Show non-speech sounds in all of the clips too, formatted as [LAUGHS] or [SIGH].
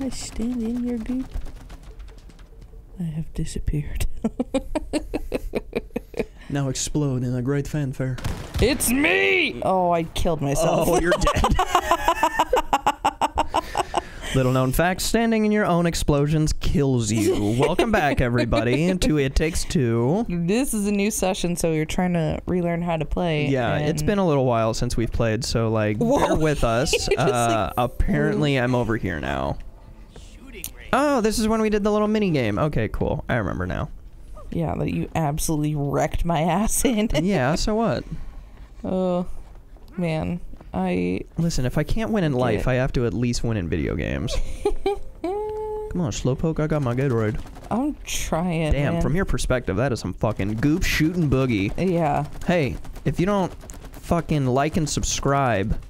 I stand in your goop. I have disappeared. [LAUGHS] Now explode in a great fanfare. it's me! Oh, I killed myself. Oh, you're dead. [LAUGHS] [LAUGHS] Little known fact, standing in your own explosions kills you. Welcome back, everybody, to It Takes Two. This is a new session, so you're trying to relearn how to play. Yeah, it's been a little while since we've played, so like, bear with us. Uh, apparently, I'm over here now. Oh, this is when we did the little mini game. Okay, cool. I remember now. Yeah, that you absolutely wrecked my [LAUGHS] ass in. yeah, so what? Oh, man. I. Listen, if I can't win in life, I have to at least win in video games. [LAUGHS] Come on, Slowpoke, I got my Gatorade. I'm trying. Damn, man. from your perspective, that is some fucking goop shooting boogie. Yeah. Hey, if you don't fucking like and subscribe,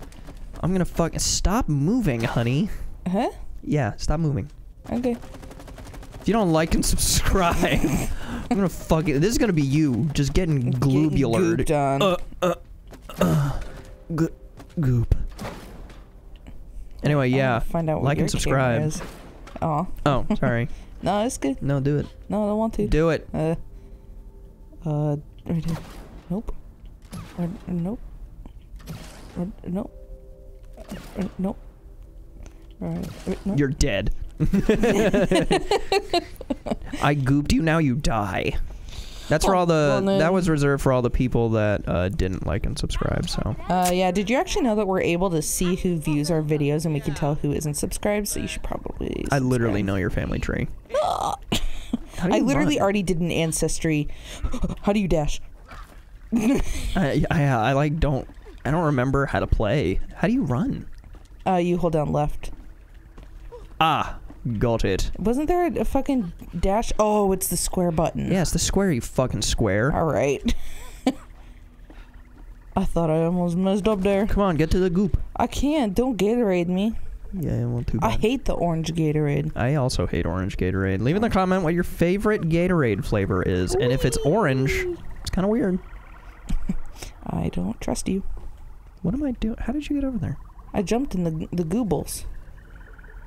I'm gonna fucking stop moving, honey. Huh? Yeah, stop moving. Okay. If you don't like and subscribe, [LAUGHS] I'm gonna fuck it. This is gonna be you just getting globular. Gooped on. Uh, uh, uh, go- goop. Anyway, yeah. Find out what like and subscribe. is. Oh. Oh, sorry. [LAUGHS] No, it's good. No, do it. No, I don't want to. Do it. Uh. Uh. Right here. Nope. Uh, nope. Uh, nope. Uh, nope. Alright. Nope. You're dead. [LAUGHS] I gooped you, now you die. That's for Oh, all the. well, that was reserved for all the people that uh, didn't like and subscribe. So Uh, yeah, did you actually know that we're able to see who views our videos and we can tell who isn't subscribed? So you should probably. I literally know your family tree. [LAUGHS] I literally run? already did an ancestry. [GASPS] How do you dash? [LAUGHS] I, I I like don't. I don't remember how to play. How do you run? Uh, you hold down left. Ah, got it. Wasn't there a, a fucking dash? Oh, it's the square button. Yeah, it's the square. You fucking square. All right. [LAUGHS] I thought I almost messed up there. Come on, get to the goop. I can't. Don't Gatorade me. Yeah, well, too I hate the orange Gatorade. I also hate orange Gatorade. Leave in the comment what your favorite Gatorade flavor is, and if it's orange, it's kind of weird. [LAUGHS] I don't trust you. What am I doing? How did you get over there? I jumped in the the goobles.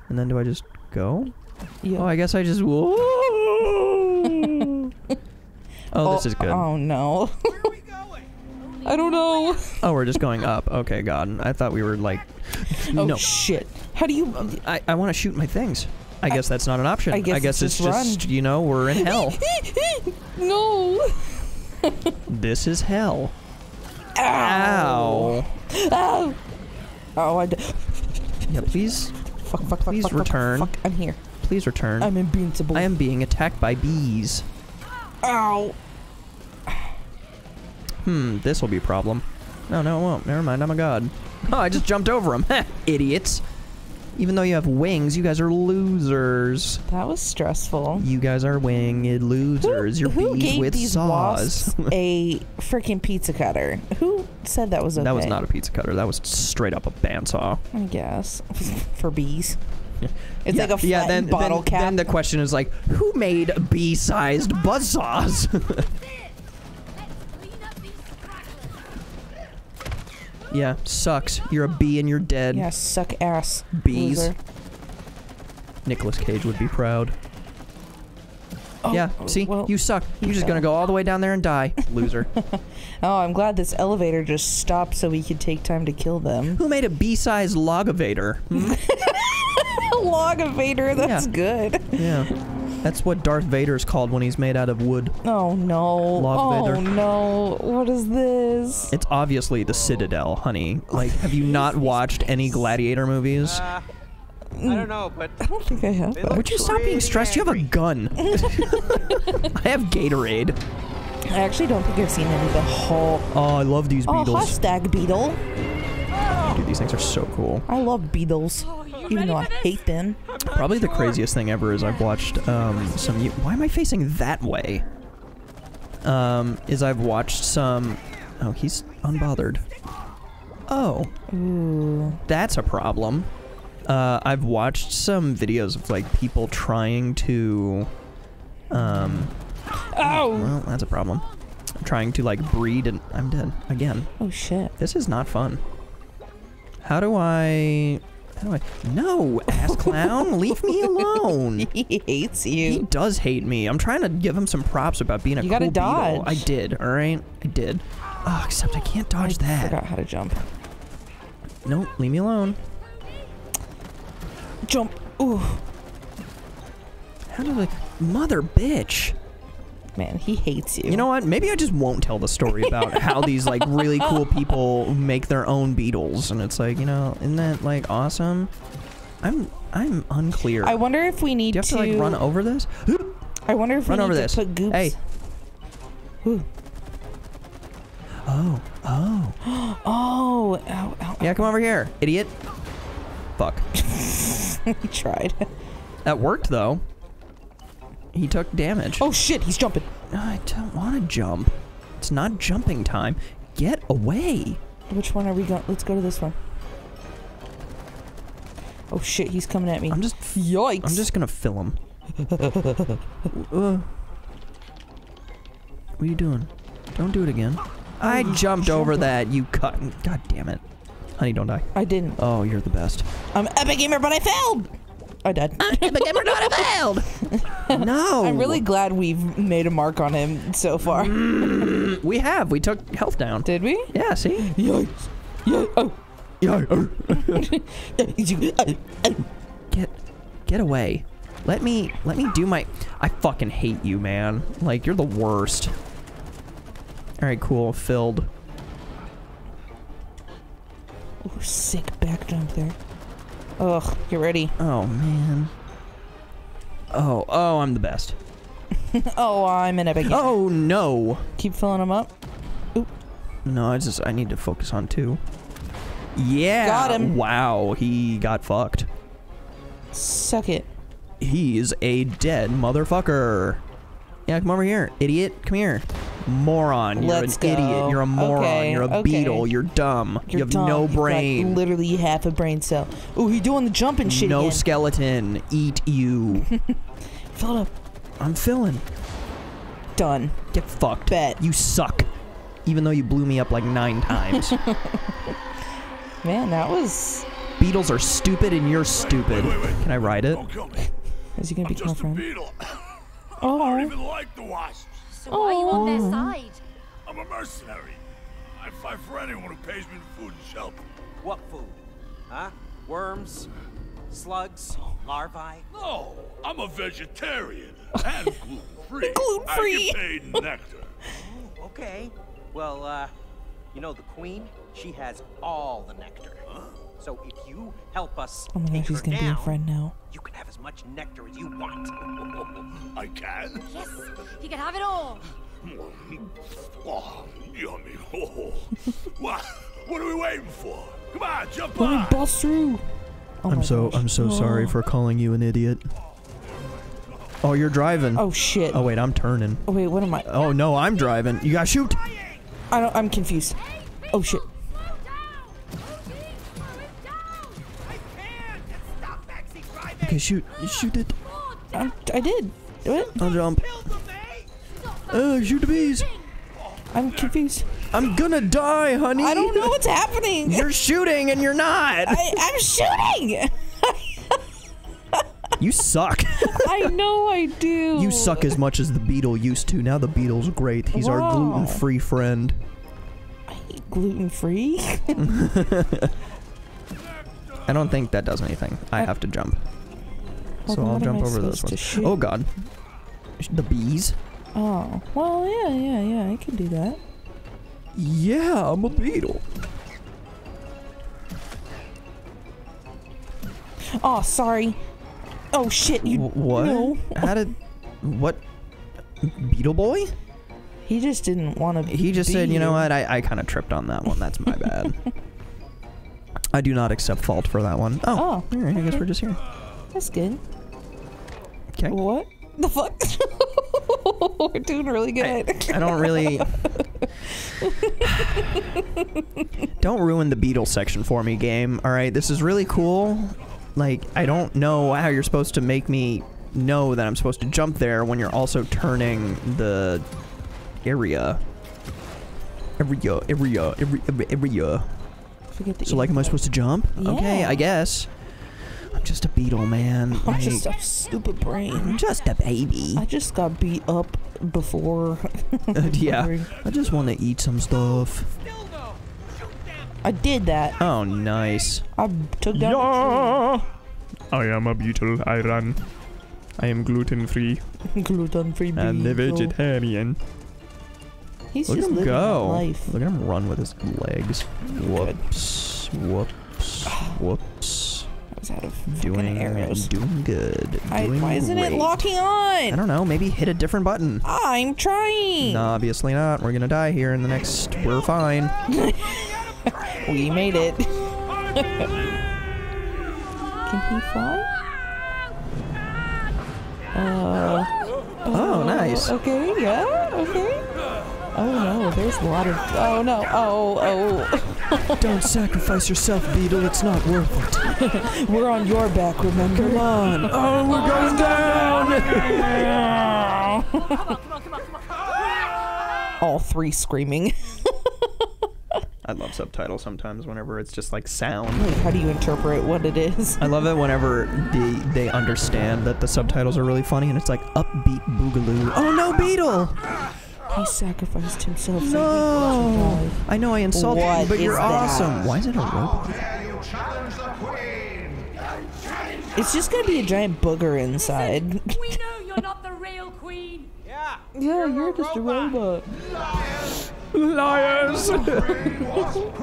And then do I just go? Yeah. Oh, I guess I just. Whoa. [LAUGHS] oh, this oh, is good. Oh no. Where are we going? [LAUGHS] I don't know. Oh, we're just going up. Okay, God. I thought we were like. Oh no. shit. How do you? Um, I, I want to shoot my things. I guess that's not an option. I guess guess it's it's just just, you know, we're in hell. [LAUGHS] no. this is hell. Ow. Ow. Ow. Oh, I. D- Yeah, please, fuck, fuck, fuck, Please fuck, fuck, return. Fuck, I'm here. please return. I'm invincible. I am being attacked by bees. Ow. Hmm, this will be a problem. No, no, it won't. Never mind, I'm a god. Oh, I just jumped over him. [LAUGHS] Idiots. Even though you have wings, you guys are losers. That was stressful. You guys are winged losers. You're who bees gave with these saws. [LAUGHS] a freaking pizza cutter? Who said that was okay? That was not a pizza cutter. That was straight up a bandsaw. I guess [LAUGHS] for bees. [LAUGHS] It's yeah, like a yeah. Then, bottle then, cap. then the question is like, who made bee-sized buzzsaws? [LAUGHS] yeah, sucks. You're a bee and you're dead. yeah, suck ass. Bees. loser. Nicolas Cage would be proud. Oh, yeah, see, well, you suck. You're just gonna go all the way down there and die, loser. [LAUGHS] Oh, I'm glad this elevator just stopped so we could take time to kill them. Who made a bee-sized logavator? Hmm? [LAUGHS] Logavator, that's Yeah. good. yeah, that's what Darth Vader's called when he's made out of wood. Oh no. Logavator. Oh no. What is this? It's obviously the Citadel, honey. Like, have you not [LAUGHS] watched any Gladiator movies? Uh, I don't know, but I don't think I have. They that. Would you stop being pretty stressed? You have a gun. [LAUGHS] [LAUGHS] I have Gatorade. I actually don't think I've seen any of the whole. Oh, I love these Oh, hi, stag beetle. Dude, these things are so cool. I love beetles, even though I hate them. Probably the craziest thing ever is I've watched um, some. Why am I facing that way? Um, is I've watched some. Oh, he's unbothered. Oh, Ooh. that's a problem. Uh, I've watched some videos of like people trying to. Um, Ow! well, that's a problem. I'm Trying to like breed and I'm dead again. Oh shit. This is not fun. How do I How do I? No, ass clown, [LAUGHS] leave me alone. He hates you. He does hate me. I'm trying to give him some props about being a You cool gotta beetle. I did. All right, I did. Oh, except I can't dodge I that. I forgot how to jump. Nope, leave me alone. Jump. Ooh, How did I? Mother bitch. man, he hates you. You know what? Maybe I just won't tell the story about [LAUGHS] how these like really cool people make their own beetles, and it's like, you know, isn't that like awesome? I'm I'm unclear. I wonder if we need Do you have to, like run over this? [GASPS] I wonder if Run we over need this. to put goops. Hey. Ooh. Oh, oh. [GASPS] Oh, ow, ow, Yeah, come over here, idiot. Fuck. [LAUGHS] [LAUGHS] he tried. That worked though. He took damage. Oh shit, he's jumping. I don't want to jump. It's not jumping time. Get away. Which one are we going? Let's go to this one. Oh shit, he's coming at me. I'm just Yikes. I'm just gonna fill him. [LAUGHS] uh, what are you doing? Don't do it again. I jumped over that. You cut. God damn it. Honey, don't die. I didn't. Oh, you're the best. I'm epic gamer, but I failed. I died. I'm epic gamer, but I failed. [LAUGHS] no. I'm really glad we've made a mark on him so far. Mm, we have. We took health down. Did we? Yeah. See. Yikes. Yeah. Oh. Yeah. Yeah. Oh. [LAUGHS] Get, get away. Let me. Let me do my. I fucking hate you, man. Like you're the worst. All right. Cool. Filled. Oh, sick back jump there. Ugh, get ready. Oh man. Oh. Oh, I'm the best. [LAUGHS] Oh, I'm an epic. Oh no. Keep filling them up. Oop. No, I just I need to focus on two. Yeah. Got him. Wow, he got fucked. Suck it. He's a dead motherfucker. Yeah, come over here, idiot. Come here. Moron. You're Let's an go. idiot. You're a moron. Okay, You're a okay. beetle. You're dumb. You're you have dumb. no You've got brain. literally half a brain cell. Oh, he doing the jumping shit no again. skeleton. Eat you. [LAUGHS] Fill it up. I'm filling. Done. Get fucked. Bet. You suck. Even though you blew me up like nine times. [LAUGHS] Man, that was. Beetles are stupid and you're stupid. Wait, wait, wait. Can I ride it? Don't kill me. Is he gonna I'm become a just a friend? beetle. [LAUGHS] I Oh. don't even like the wasps. So why are you on their side? I'm a mercenary. I fight for anyone who pays me food and shelter. What food? Huh? Worms? Slugs? Larvae? No, I'm a vegetarian [LAUGHS] and gluten-free. Gluten-free. I get paid in nectar. Okay. Well, uh, you know the queen? She has all the nectar. So if you help us Oh my take gosh, he's her gonna be a friend now. you can have as much nectar as you want. [LAUGHS] I can. Yes, he can have it all. Oh, yummy. Oh. [LAUGHS] what? What are we waiting for? Come on, jump Let me on. bust through. Oh my gosh. Oh. calling you an idiot. Oh, you're driving. Oh shit. Oh wait, I'm turning. Oh wait, what am I? Oh no, I'm driving. You gotta shoot. I don't. I'm confused. Oh shit. Okay, shoot. Shoot it. I, I did. What? I'll jump. Uh, shoot the bees. I'm confused. I'm gonna die, honey. I don't know what's happening. You're shooting and you're not. I, I'm shooting. You suck. I know I do. you suck as much as the beetle used to. Now the beetle's great. He's our gluten-free friend. gluten free. [LAUGHS] I don't think that does anything. I have to jump. So I'll jump over this one. Oh god. The bees? Oh well, yeah, yeah, yeah. I can do that. Yeah, I'm a beetle. Oh, sorry. Oh shit, you. Wh- what? No. How did? What? Beetle boy? He just didn't want to. Be. He just said, you know what? I, I kind of tripped on that one. That's my bad. [LAUGHS] I do not accept fault for that one. Oh, Oh, all right. I guess we're just here. That's good. Okay. What the fuck? [LAUGHS] We're doing really good. I don't really. [LAUGHS] don't ruin the beetle section for me, game. All right, this is really cool. Like, I don't know how you're supposed to make me know that I'm supposed to jump there when you're also turning the area. Area, area, area, area. Forget the So, like, am I supposed to jump? Okay, I guess. I'm just a beetle, man. I'm Like, just a stupid brain. I'm just a baby. I just got beat up before. Uh, [LAUGHS] yeah. I just want to eat some stuff. I did that. Oh, nice. I took down. a I am a beetle. I run. I am gluten free. Gluten-free [LAUGHS] Beetle. and a vegetarian. He's Look at just him living that go. life. Look at him run with his legs. Whoops. Whoops. [SIGHS] Whoops. I was out of Doing arrows. doing good. I, doing why isn't it locking on? I don't know. Maybe hit a different button. I'm trying. No, obviously not. We're gonna die here in the next. We're fine. [LAUGHS] We made it. [LAUGHS] Can he fly? Uh. Oh, nice. Okay. Yeah. Okay. Oh no, there's a lot of. Oh no. Oh oh. [LAUGHS] Don't sacrifice yourself, Beetle. It's not worth it. [LAUGHS] We're on your back. Remember? Come on. [LAUGHS] Oh, we're going down. All three screaming. I love subtitles sometimes whenever it's just like sound. Like, how do you interpret what it is? I love it whenever they they understand that the subtitles are really funny and it's like upbeat boogaloo. Oh no, Beetle! He sacrificed himself. No! I know I insulted you, but you're that? awesome. Why is it a robot? survive. It's just gonna be a giant booger inside. We [LAUGHS] know you're not the real queen. Yeah. yeah, you're just a robot. Liars! [LAUGHS]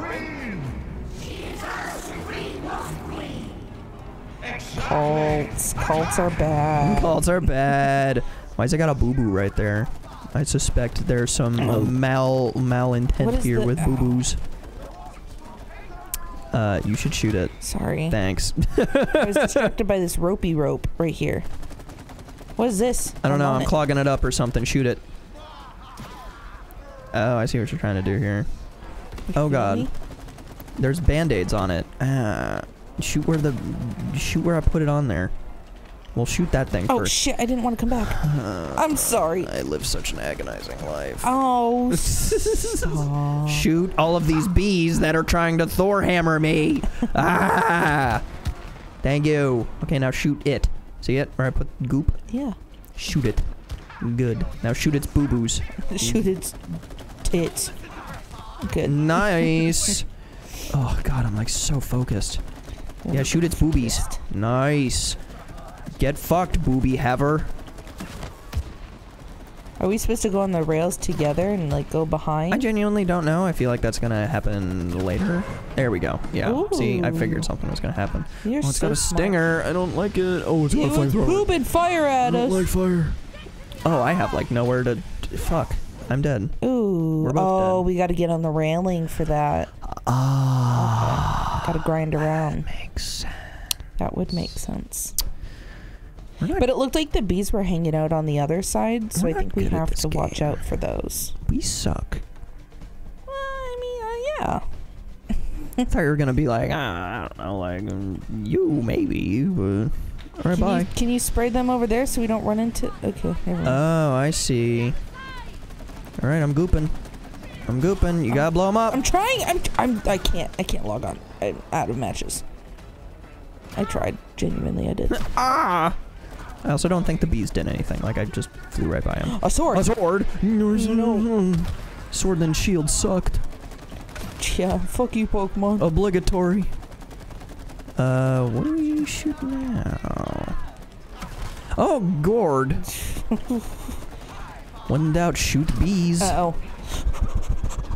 Cults. Cults are bad. Cults are bad. Why's it got a boo boo right there? I suspect there's some uh, mal What malintent here with boo boos. Uh, you should shoot it. Sorry. Thanks. [LAUGHS] I was distracted by this ropey rope right here. What is this? I don't know. I'm it. clogging it up or something. Shoot it. Oh, I see what you're trying to do here. You Oh god. me? There's band-aids on it. Ah, shoot where the shoot where I put it on there. We'll shoot that thing Oh first. shit! I didn't want to come back. [SIGHS] I'm sorry. I live such an agonizing life. Oh. [LAUGHS] Shoot all of these bees that are trying to Thor hammer me. [LAUGHS] ah! Thank you. Okay, now shoot it. See it? Where I put goop? Yeah. Shoot it. Good. Now shoot its boo boos. [LAUGHS] Shoot its tits. Good. Nice. oh god, I'm like so focused. Yeah, shoot its boobies. Nice. Get fucked, booby haver. Are we supposed to go on the rails together and like go behind? I genuinely don't know. I feel like that's gonna happen later. There we go. Yeah. See, I figured something was gonna happen. You're oh, it's so got a smart. stinger. I don't like it. Oh, it's He got a flamethrower. pooping fire at us. fire. Oh, I have like nowhere to. Fuck. I'm dead. Ooh. We're both oh, dead. we got to get on the railing for that. Ah. Got to grind around. Makes sense. That would make sense. But it looked like the bees were hanging out on the other side, so I think we have to watch out for those. we suck. Well, I mean, uh, yeah. I thought you were gonna be like, ah, I don't know, like um, you maybe, but all right, Can bye. you, can you spray them over there so we don't run into? Okay. Oh, I see. All right, I'm gooping. I'm gooping. You gotta blow them up. I'm trying. I'm. I'm. I can't. I can't log on. I'm out of matches. I tried. Genuinely, I did. [LAUGHS] ah. I also don't think the bees did anything. Like I just flew right by him. A sword. A sword. No. Sword and shield sucked. Yeah. Fuck you, Pokemon. Obligatory. Uh, what are we shooting now? Oh, gourd. [LAUGHS] when in doubt, shoot bees. Uh oh.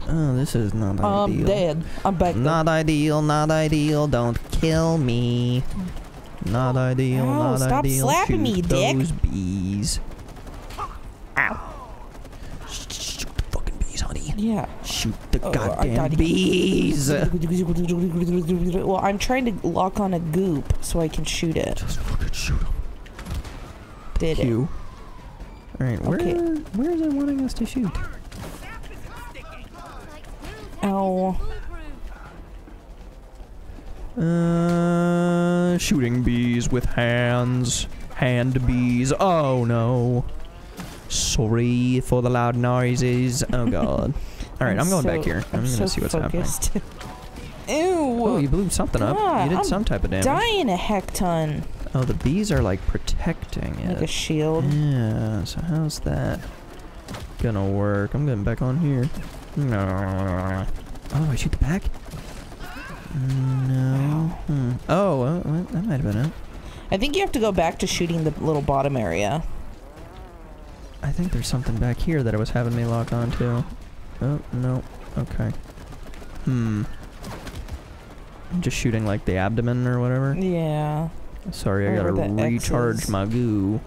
Oh, this is not I'm ideal. dead. I'm back. Not ideal, not ideal. Don't kill me. Not ideal, Ow, not stop ideal. slapping Shoot me, dick. those bees. Ow. Shoot the fucking bees, honey. Yeah. Shoot the Oh, goddamn bees. Well, I'm trying to lock on a goop so I can shoot it. Just fucking shoot them. Did it? Alright, where, Okay. where is it wanting us to shoot? Ow. Uh, shooting bees with hands. Hand bees. Oh no. Sorry for the loud noises. Oh [LAUGHS] god. Alright, I'm, going back here. I'm, gonna so see what's happening. [LAUGHS] Ew. Oh, you blew something up. You did I'm some type of damage. dying a heck ton. Oh, the bees are like protecting it. Like a shield. Yeah, so how's that gonna work? I'm getting back on here. No. Oh, I shoot the back? No. Hmm. Oh, that might have been it. I think you have to go back to shooting the little bottom area. I think there's something back here that it was having me lock onto. Oh, no. Okay. Hmm. I'm just shooting like the abdomen or whatever. Yeah. Sorry, I gotta recharge X's. my goo.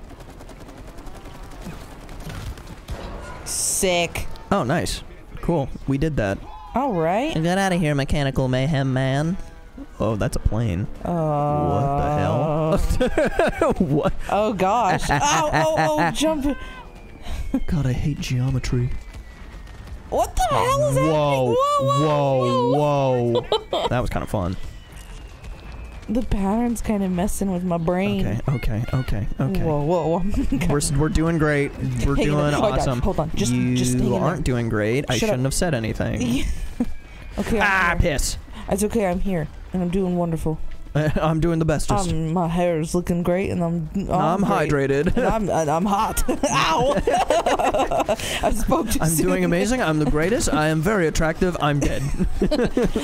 Sick. Oh, nice. Cool. We did that. All right. Get out of here, mechanical mayhem man. Oh, that's a plane. Uh, What the hell? [LAUGHS] what? Oh gosh. [LAUGHS] oh, oh, oh, jump. God, I hate geometry. What the hell is happening? Whoa, Whoa, whoa, whoa, whoa. [LAUGHS] that was kind of fun. The pattern's kind of messing with my brain. Okay, okay, okay, okay. Whoa, whoa, whoa. [LAUGHS] We're, we're doing great. We're Hang doing awesome. hold on. Just- you just hang in there. aren't doing great. I shouldn't up. have said anything. [LAUGHS] okay, ah, I'm here. piss. It's okay. I'm here, and I'm doing wonderful. [LAUGHS] I'm doing the bestest. Um, my hair is looking great, and I'm I'm great. hydrated. And I'm [LAUGHS] and I'm hot. [LAUGHS] Ow! I spoke too I'm soon. doing amazing. I'm the greatest. I am very attractive. I'm dead.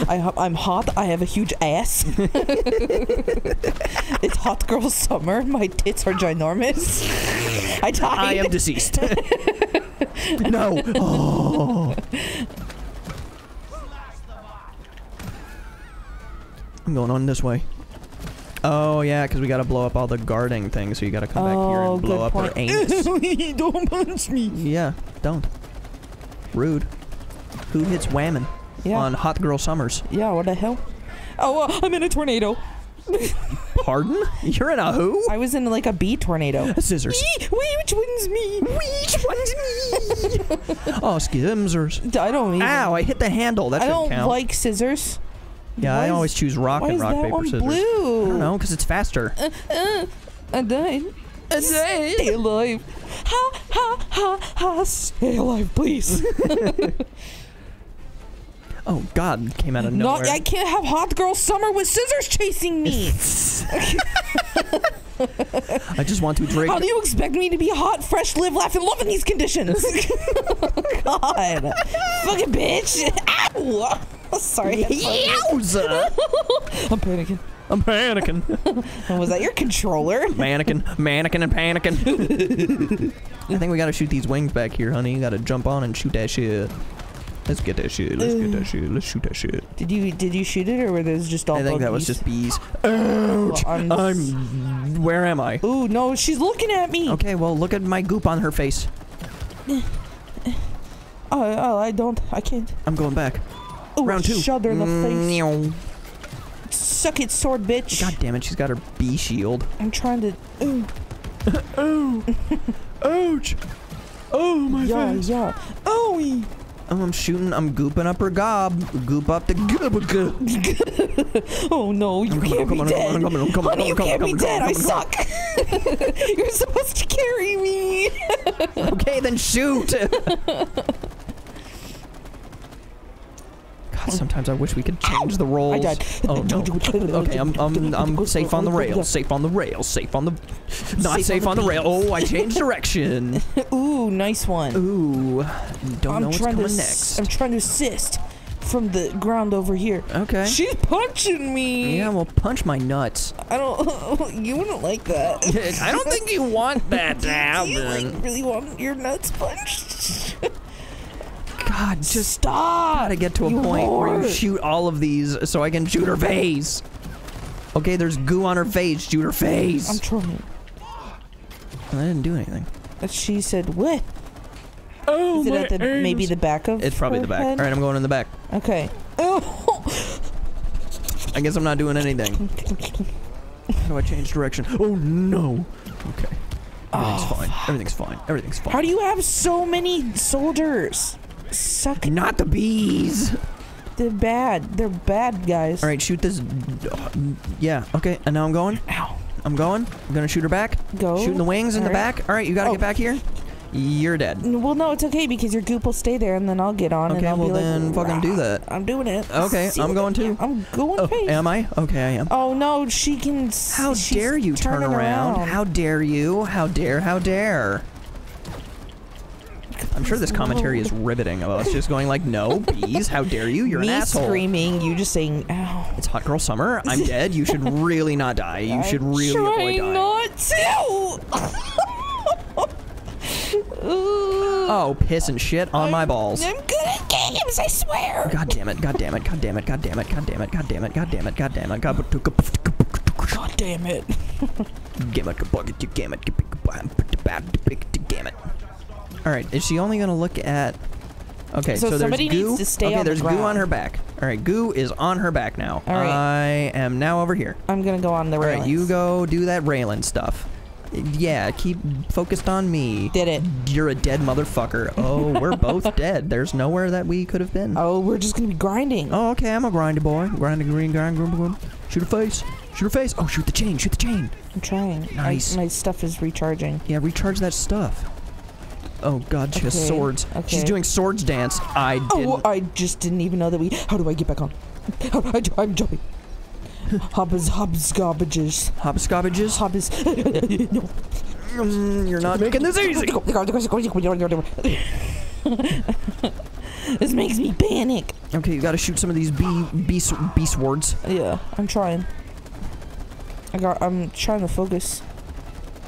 I, I'm hot. I have a huge ass. it's hot girl summer. My tits are ginormous. I died. I am deceased. no. Oh. I'm going on this way. Oh yeah, because we gotta blow up all the guarding things, so you gotta come back here Oh, and blow up point. her anus. [LAUGHS] Don't punch me. yeah, don't. Rude. Who hits whammon Yeah. on Hot Girl Summers? Yeah. What the hell? Oh, uh, I'm in a tornado. [LAUGHS] Pardon? You're in a who? I was in like a bee tornado. Scissors. Wee, Which one's me? Which one's me? [LAUGHS] oh, skimsers. I don't even. Ow, I hit the handle. That I don't count. like scissors. Yeah, Why I always choose rock and rock, that paper, one scissors. blue? I don't know, because it's faster. Uh, I died. I died. Stay alive. Ha ha ha ha. Stay alive, please. [LAUGHS] [LAUGHS] Oh God, came out of No, nowhere. I can't have hot girl summer with scissors chasing me. [LAUGHS] I just want to drink. How do you expect me to be hot, fresh, live, laugh, and love in these conditions? God, fucking bitch. Ow. [LAUGHS] Sorry. Yowza! [LAUGHS] I'm panicking. I'm panicking. [LAUGHS] Was that your controller? Mannequin, mannequin, and panicking. I think we gotta shoot these wings back here, honey. You gotta jump on and shoot that shit. Let's get that shit. Let's get that shit. Let's shoot that shit. Did you did you shoot it or were those just all? I think that was just bees. Well, I'm- I'm. Where am I? Ooh no, she's looking at me. Okay, well, look at my goop on her face. [SIGHS] Oh, oh, I don't. I can't. I'm going back. Ooh, Round two. Shudder in the face. Meow. Suck it, sword bitch. God damn it, she's got her bee shield. I'm trying to. Ooh, [LAUGHS] Ouch! Oh, my yeah, yeah. Oh, Oh, I'm shooting. I'm gooping up her gob. Goop up the goob. [LAUGHS] oh no, you coming, can't be dead. I'm coming, I'm coming, Honey, you can't be dead. I suck. [LAUGHS] You're supposed to carry me. Okay, then shoot. God, sometimes I wish we could change the roles. I died. Oh no. Okay, I'm I'm I'm safe on the rails. Safe on the rails. Safe on the not Safe safe, on on the the rail. Oh, I changed direction. [LAUGHS] Ooh, nice one. Ooh, don't I'm know what's coming next. I'm trying to assist from the ground over here. okay. She's punching me. Yeah, well, punch my nuts. I don't. [LAUGHS] You wouldn't like that. [LAUGHS] I don't think you want that to Do you happen. like really want your nuts punched? God, just Stop. gotta get to a You point where you shoot all of these so I can shoot her face. Okay, there's goo on her face. Shoot her face. I'm trying. I didn't do anything. But she said, "What?" Oh, Is it at the maybe the back of? It's probably her the back. head? All right, I'm going in the back. Okay. Oh. I guess I'm not doing anything. How do I change direction? Oh no. Okay. Everything's oh. fine. Everything's fine. Everything's fine. How do you have so many soldiers? Suck. not the bees. They're bad. They're bad guys. All right, shoot this. Yeah. Okay. And now I'm going. Ow. I'm going. I'm gonna shoot her back. Go. Shooting the wings in the All right. back. All right, you gotta Oh. get back here. You're dead. Well, no, it's okay because your goop will stay there, and then I'll get on. and Okay, I'll well be like, then fucking do that. I'm doing it. Okay, See I'm going too. I'm going. Oh, face. am I? Okay, I am. Oh no, she can. How dare you turn turning around? How dare you? How dare? How dare? I'm sure this commentary is riveting of us just going like, no, bees, how dare you? You're Me an asshole. screaming, you just saying, "Ow." It's hot girl summer. I'm dead. You should really not die. You should I'm really avoid dying. not to. Oh, piss and shit on my balls. I'm good at games, I swear. God damn it, god damn it, god damn it, god damn it, god damn it, god damn it, god damn it, god damn it, god damn it! God damn it. damn it, damn it, damn it. Alright, is she only gonna look at Okay, So so, there's somebody goo. needs to stay okay, on the there's goo on her back. Alright, goo is on her back now. All right. I am now over here. I'm gonna go on the railings. Alright, you go do that railing stuff. Yeah, keep focused on me. Did it. You're a dead motherfucker. Oh, we're both [LAUGHS] dead. There's nowhere that we could have been. Oh, we're just gonna be grinding. Oh, okay, I'm a grindy boy. Grinding, green, grind, grind, grind. Shoot her face. Shoot her face. Oh, shoot the chain. Shoot the chain. I'm trying. I- Nice. my stuff is recharging. Yeah, recharge that stuff. Oh God, she has Okay, swords. She's doing swords dance. I didn't. Oh, I just didn't even know that we. How do I get back on? How do I, ju- I'm jumping. Hobbs, hobbs, garbages. [LAUGHS] Hobbs. no. Mm, you're not making this easy. this makes me panic. Okay, you gotta shoot some of these bee bee swords. Yeah, I'm trying. I got. I'm trying to focus,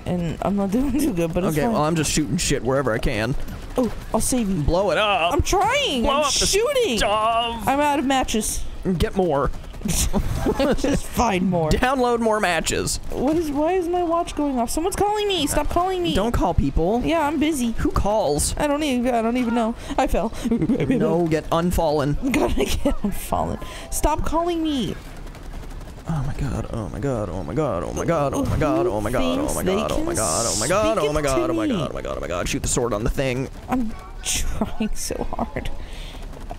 and I'm not doing too good. But it's Okay, fine. well I'm just shooting shit wherever I can. oh, I'll save you. Blow it up. I'm trying. Blow I'm up shooting. I'm out of matches. Get more. [LAUGHS] Just find more. Download more matches. What is? Why is my watch going off? Someone's calling me. Stop calling me. Don't call people. Yeah, I'm busy. Who calls? I don't even. I don't even know. I fell. [LAUGHS] No, get unfallen. [LAUGHS] Gotta get. I'm. Stop calling me. Oh my god, oh my god, oh my god, oh my god, oh my god, oh my god, oh my god, oh my god, oh my god, oh my god, oh my god, oh my god, oh my god, shoot the sword on the thing. I'm trying so hard.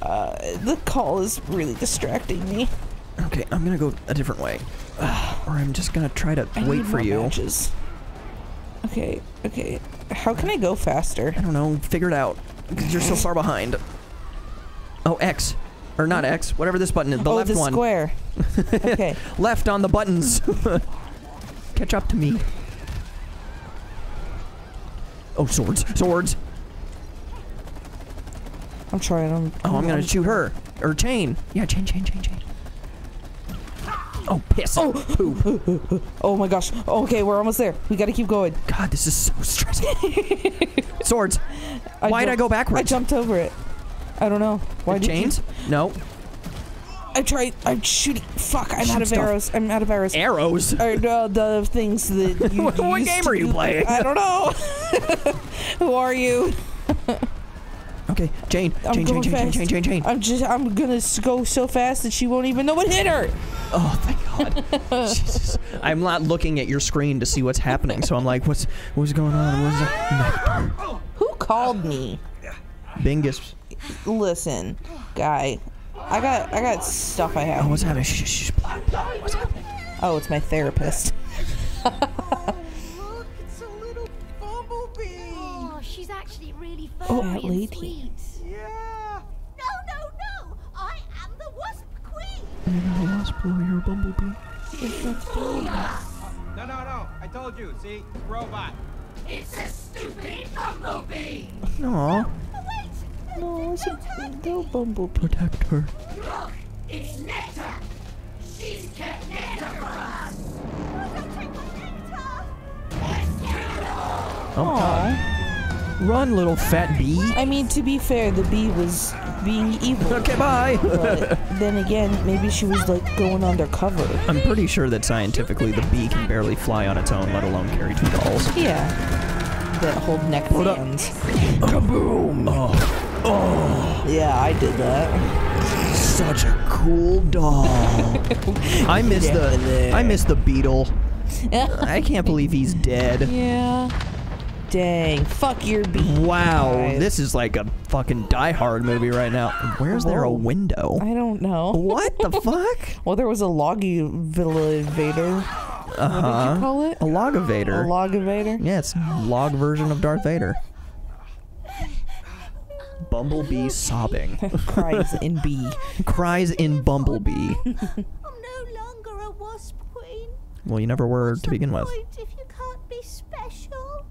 Uh, the call is really distracting me. Okay, I'm gonna go a different way. Or I'm just gonna try to wait for you. Matches. Okay, okay. How can I go faster? I don't know, figure it out. 'cause you're so far behind. Oh, X. Or not X, whatever this button is, the oh, left the one. square. [LAUGHS] okay. Left on the buttons. [LAUGHS] Catch up to me. Oh, swords, swords. I'm trying. I'm. Oh, I'm gonna shoot her. Or chain. Yeah, chain, chain, chain, chain. Oh, piss. Oh, poop. Oh my gosh. Okay, we're almost there. We gotta keep going. God, this is so stressful. [LAUGHS] Swords. Why'd I go backwards? I jumped over it. I don't know. Why chains? No. I tried. I'm shooting. Fuck. I'm Shoot out of stuff. arrows. I'm out of arrows. Arrows. Or, uh, the things that [LAUGHS] you What- used game are you playing? I don't know. [LAUGHS] Who are you? Okay, Jane. I'm Jane. Jane. chain, fast. chain, chain, chain. I'm just. I'm gonna go so fast that she won't even know what hit her. Oh, thank God. Jesus. [LAUGHS] I'm not looking at your screen to see what's happening, so I'm like, what's what's going on? What's that? Who called me? Bingus. Listen, guy. I got. I got stuff I Oh, have. what's happening? Shh, shh, shh, blah, blah. What's happening? Oh, it's my therapist. Look, it's a little bumblebee. Oh, she's actually really Oh, that lady. sweet. Yeah. No, no, no! I am the Wasp Queen! You're a wasp, Blue, you're a bumblebee. No, no, no. I told you. See? Robot. It's a stupid Bumblebee. Aw, No, it's a no bumble protect her. it's Nectar. She's my nectar! For us. Oh, God. Run, little fat bee. I mean, to be fair, the bee was being evil. Okay, bye. But then again, maybe she was like going undercover. I'm pretty sure that scientifically the bee can barely fly on its own, let alone carry two dolls. Yeah. That hold neck fans. Kaboom! Oh, Oh. Yeah, I did that. such a cool doll. [LAUGHS] I miss the I miss the beetle. [LAUGHS] I can't believe he's dead. Yeah. Dang. Fuck your bee. Wow, guys. this is like a fucking Die Hard movie right now. Where's there a window? I don't know. What the [LAUGHS] fuck? Well, there was a loggy villa invader. What did you uh-huh. call it? A log evader. A log invader? yeah, it's log version of Darth Vader. Bumblebee [LAUGHS] sobbing. Cries in bee. Cries in Bumblebee. [LAUGHS] I'm no longer a wasp queen. Well, you never were What's to the begin with. if you can't be special?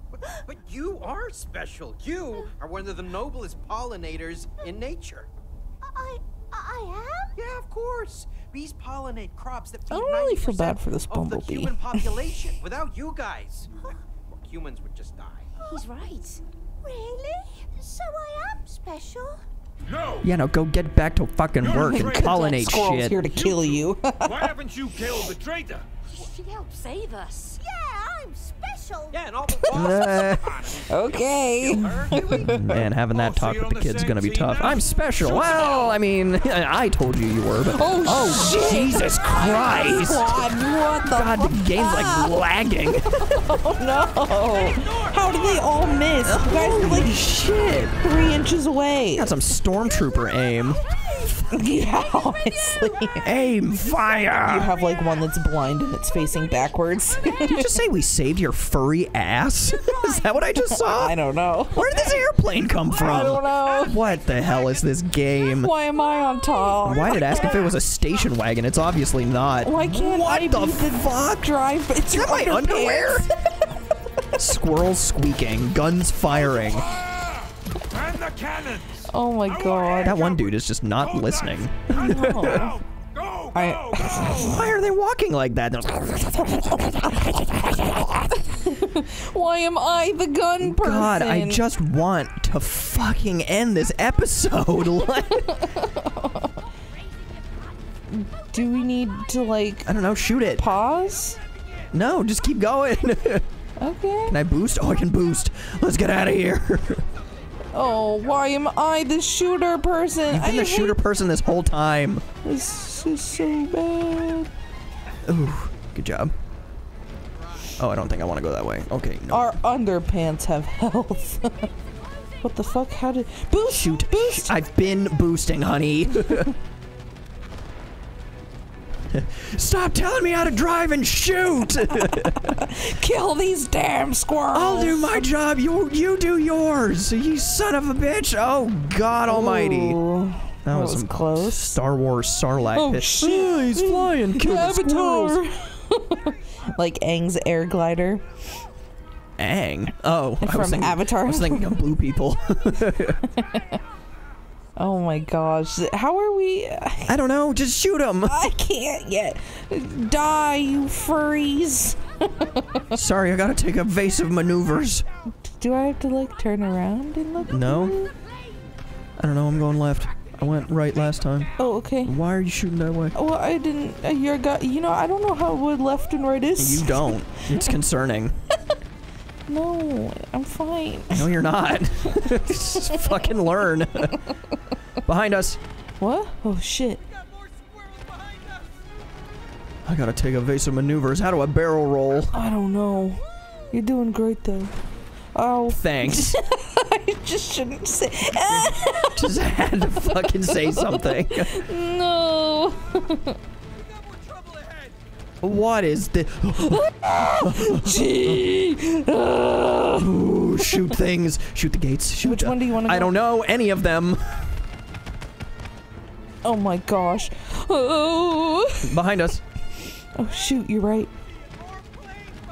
But you are special. You are one of the noblest pollinators in nature. I I am? Yeah, of course. Bees pollinate crops that feed I don't really feel bad for this of the bumblebee. human population. Without you guys, [LAUGHS] humans would just die. He's right. Really? So I am special? No! Yeah, no, go get back to fucking You're work and afraid that pollinate Squirrel's shit. here to kill you. [LAUGHS] Why haven't you killed the traitor? She helped save us. Yeah, I'm special. Yeah, and all the [LAUGHS] wasps. okay. Man, having that Oh, talk with the kid's same gonna be tough. I'm special. Well, I mean, [LAUGHS] I told you you were, but oh, oh, shit. Jesus Christ! God, what the God, the game's like ah. lagging. oh no? How did they all miss? You guys are like Shit! three inches away. Got some stormtrooper aim. [LAUGHS] Yeah, honestly. Aim fire. You have like one that's blind and it's facing backwards. Did you just say we saved your furry ass? Is that what I just saw? [LAUGHS] I don't know. Where did this airplane come from? I don't know. What the hell is this game? Why am I on top? Why did it ask if it was a station wagon? It's obviously not. Why can't What I the be the fuck? drive? It's Is that my underwear? [LAUGHS] underpants. Squirrels squeaking, guns firing. And the cannons! Oh my god. That one dude is just not listening. No. Go! Go! I- go! Why are they walking like that? Why am I the gun person? God, I just want to fucking end this episode. [LAUGHS] Do we need to like I don't know, shoot it. pause? No, just keep going. [LAUGHS] Can I boost? Oh, I can boost. Let's get out of here. [LAUGHS] Oh, why am I the shooter person? You've been I the shooter person this whole time. This is so bad. Ooh, good job. Oh, I don't think I want to go that way. Okay, no. Our underpants have health. [LAUGHS] what the fuck? How did boost? Shoot. Boost. I've been boosting, honey. [LAUGHS] Stop telling me how to drive and shoot. [LAUGHS] Kill these damn squirrels. I'll do my job. You you do yours. You son of a bitch. Oh God Almighty. Ooh, that was some close. Star Wars Sarlacc Oh pit. shit! Oh, he's flying. Kill the squirrels. Avatar. [LAUGHS] like Aang's air glider. Aang. Oh, I was thinking, Avatar. I was thinking of blue people. [LAUGHS] Oh my gosh! How are we? I don't know. Just shoot them. [LAUGHS] I can't yet. Die, you furries. [LAUGHS] Sorry, I gotta take evasive maneuvers. Do I have to like turn around and look? No. I don't know. I'm going left. I went right last time. Oh, okay. Why are you shooting that way? Well, I didn't. Uh, you're got. You know, I don't know how what left and right is. You don't. It's [LAUGHS] concerning. No, I'm fine. No, you're not. [LAUGHS] Just fucking learn. Behind us. What? Oh shit! I gotta take evasive maneuvers. How do I barrel roll? I don't know. You're doing great though. Oh, Thanks. [LAUGHS] I just shouldn't say. Just had to fucking say something. [LAUGHS] no. What is this? [LAUGHS] Gee. Ooh, shoot things. Shoot the gates. Shoot Which one do you want to? I don't know any of them. Oh my gosh. Oh. Behind us. Oh shoot! You're right.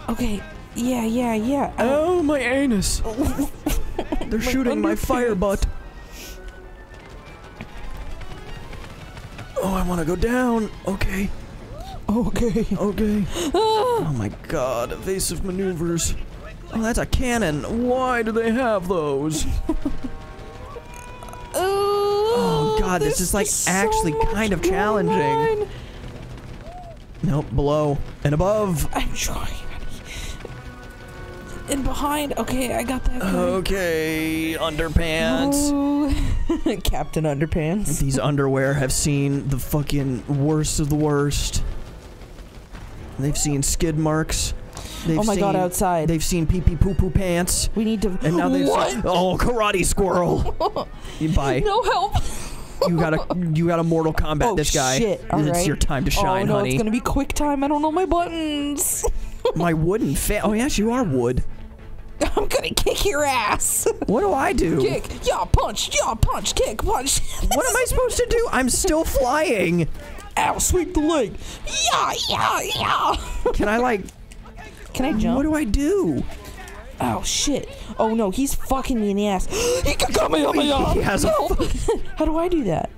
Okay. Yeah, yeah, yeah. Oh, oh my anus. [LAUGHS] They're shooting my fire butt. Oh, I want to go down. Okay. Okay. Okay. Oh my god, evasive maneuvers. Oh, that's a cannon. Why do they have those? [LAUGHS] Oh, oh, God, this is, like, actually kind of challenging. Nope, below and above. I'm trying. And behind. Okay, I got that. Okay, underpants. [LAUGHS] Captain Underpants. These underwear have seen the fucking worst of the worst. They've seen skid marks. They've Oh my God, seen- outside. They've seen pee pee poo poo pants. We need to. And now they've what? seen, oh karate squirrel. [LAUGHS] you bye. No help. You gotta you gotta Mortal Kombat oh this guy. shit! All it's right. your time to oh, shine, oh no, honey. it's gonna be quick time. I don't know my buttons. [LAUGHS] My wooden fa- Oh yes, you are wood. I'm gonna kick your ass. What do I do? kick, yeah, punch, yeah, punch, kick, punch. What am I supposed to do? I'm still flying. [LAUGHS] Ow, sweep the leg. Yeah, yeah, yeah. Can I like? Can I jump? What do I do? Oh shit! Oh no, he's fucking me in the ass. [GASPS] he can cut me on my arm. He [LAUGHS] has a [LAUGHS] How do I do that?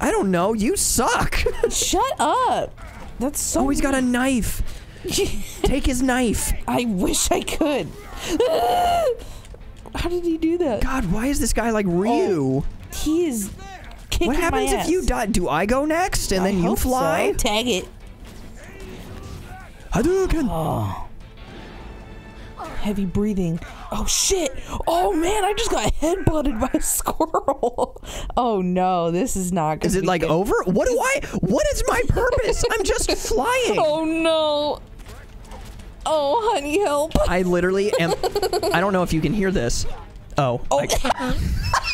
I don't know. You suck. [LAUGHS] Shut up. That's so. Oh, he's got a knife. Take his knife. I wish I could. How did he do that? God, why is this guy like Ryu? Oh, he is kicking what happens if you die? Do I go next and I then you hope so. fly? Tag it. Hadouken. Oh. Heavy breathing. Oh shit! Oh man, I just got headbutted by a [LAUGHS] squirrel. Oh no, this is not good. Is it like over? What do I? What is my purpose? I'm just [LAUGHS] flying. Oh no! Oh honey, help! I literally am. I don't know if you can hear this. Oh, oh. I, [LAUGHS]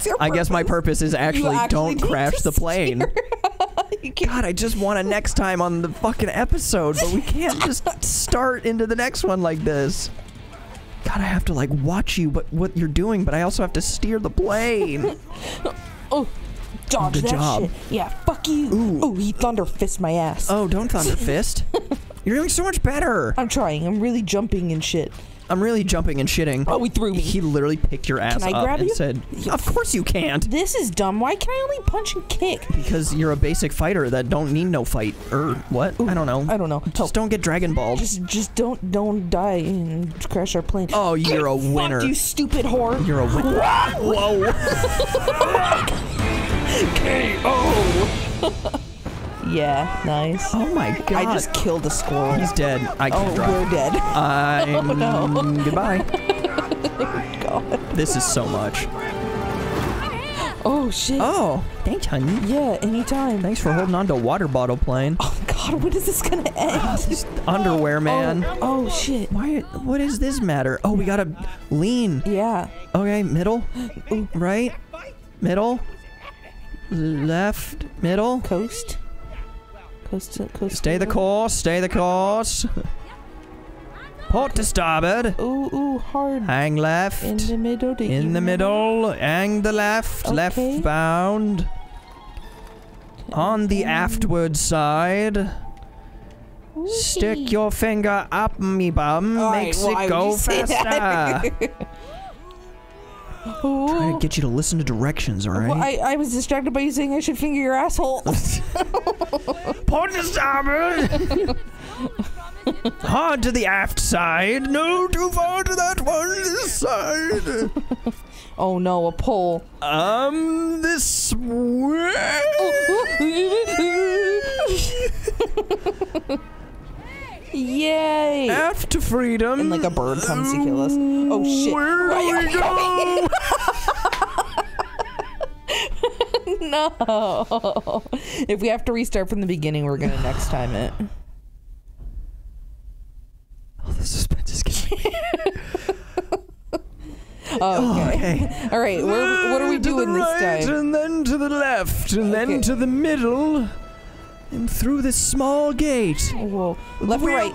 That's your I guess my purpose is actually, actually don't crash the [LAUGHS] plane. [LAUGHS] God, I just want a next time on the fucking episode, but we can't just [LAUGHS] start into the next one like this. God, I have to like watch you, but what you're doing, but I also have to steer the plane. Oh, dodge Good that job. shit. Yeah, fuck you. Ooh. Oh, he thunder fist my ass. oh, don't thunder fist. You're doing so much better. I'm trying. I'm really jumping and shit. I'm really jumping and shitting. Oh, he threw me. He literally picked your ass I up grab and you? said, "Of course you can't." This is dumb. Why can I only punch and kick? Because you're a basic fighter that don't need no fight or what? I don't know. I don't know. Just Help. don't get Dragon Ball. Just, just don't, don't die and crash our plane. Oh, you're a Fuck winner. you, stupid whore. You're a winner. Whoa. [LAUGHS] [LAUGHS] Yeah, nice. Oh my god. I just killed a squirrel. He's dead. I can oh, drive. we're dead. I'm [LAUGHS] oh, no. [LAUGHS] goodbye. God. [LAUGHS] This is so much. Oh shit. Oh, thanks, honey. Yeah, anytime. Thanks for holding on to a water bottle plane. Oh God, when is this gonna end? This underwear oh. man. Oh, oh shit. Why? What does this matter? Oh, we gotta lean. Yeah. Okay, middle, [GASPS] right, middle, left, middle. Coast. Coast. to- Coast. Stay the course. Stay the course. Port to starboard. Ooh, ooh, hard. Hang left. In the middle. to In the even- middle, hang the left, Okay. left bound. On the aftward side, stick your finger up me bum, All right, makes why it go you say that? faster. [LAUGHS] Ooh. Trying to get you to listen to directions, all right? Well. I, I was distracted by you saying I should finger your asshole. Port to starboard. Hard to the aft side. No, too far to that one. This side. oh no, a pole. um, this way. [LAUGHS] Yay! Aft to freedom. And like a bird comes to kill us. Oh shit! Where are we go? [LAUGHS] [LAUGHS] no. [LAUGHS] If we have to restart from the beginning, we're gonna next time it. [SIGHS] Oh, the suspense is killing me. [LAUGHS] Oh, okay. [LAUGHS] All right. Where, what are we To doing the this right, time? And then to the left, and Okay. then to the middle, and through this small gate. Whoa. Left or right?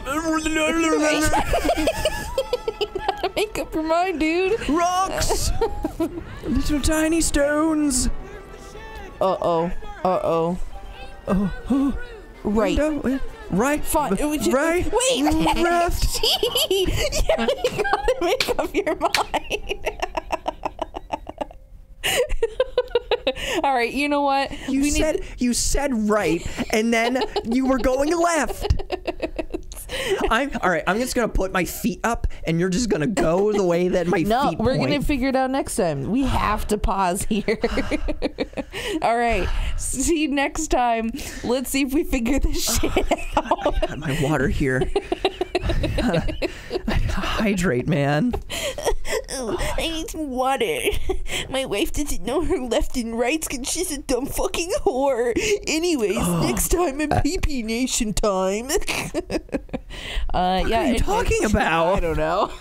Make up your mind, dude. Rocks, little tiny stones. Uh oh. Uh oh. Right. window, uh, right, Fine. b- We ju- right, Wait. [LAUGHS] left. [LAUGHS] yeah, you gotta make up your mind. [LAUGHS] All right. You know what? You We need- said you said right, and then you were going left. I'm all right. I'm just gonna put my feet up, and you're just gonna go the way that my [LAUGHS] No, feet No, we're point. gonna figure it out next time. We have to pause here. [LAUGHS] All right. See you next time. Let's see if we figure this [LAUGHS] oh shit out. I Got my water here. Gotta- hydrate, man. Oh, I need some water. [LAUGHS] My wife doesn't know her left and rights because she's a dumb fucking whore. Anyways, [GASPS] next time in PP Nation time. [LAUGHS] uh, yeah. What are you talking [LAUGHS] about? I don't know.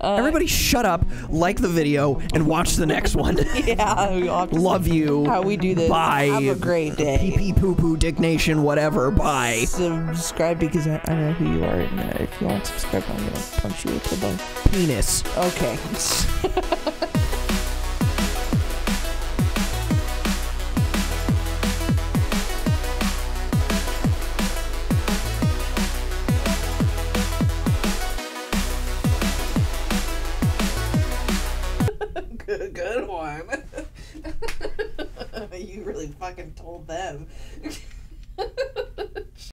Everybody shut up, like the video, and watch the next one. yeah, we all just Love you. how we do this. Bye. Have a great day. Pee pee poo poo, Dick Nation, whatever. Bye. Subscribe because I, I know who you are. And uh, if you aren't subscribed, I'm gonna punch you with the bone. Penis. Okay. [LAUGHS] good, good one. [LAUGHS] you really fucking told them. [LAUGHS]